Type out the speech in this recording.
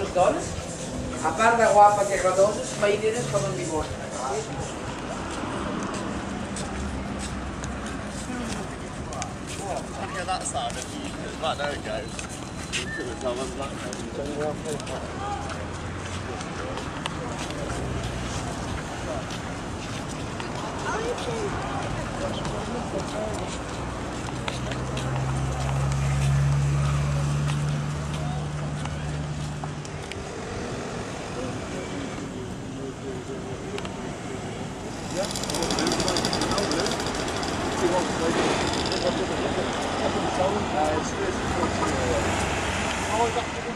Unes dones, a part de guapa que agradoses, feineres com en dimostra. Look at that side of you. Right, there it goes. To the top of that. I 哎，七月十号是，他会。